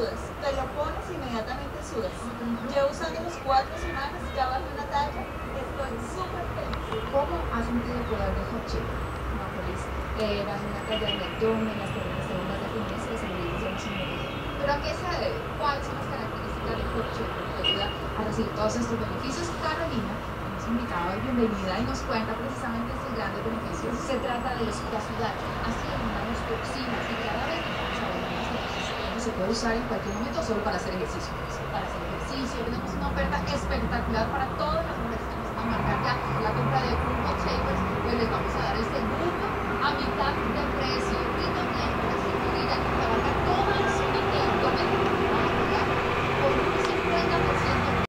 sudas. Te lo pones y inmediatamente sudas. Yo usándolos cuatro semanas, ya bajé una talla, estoy súper feliz. ¿Cómo has sentido el poder de hot chip? Feliz. Eh, bajé una talla en el abdomen, las de unas definidas y salí ya mucho mejor. ¿Pero a qué se debe? ¿Cuáles son las características del hot chip que ayuda a recibir todos estos beneficios? Carolina, hemos invitado hoy, bienvenida y nos cuenta precisamente estos grandes beneficios. Se trata de los ayudar así Se puede usar en cualquier momento solo para hacer ejercicio. Para hacer ejercicio, Tenemos una oferta espectacular para todas las mujeres que nos a marcar ya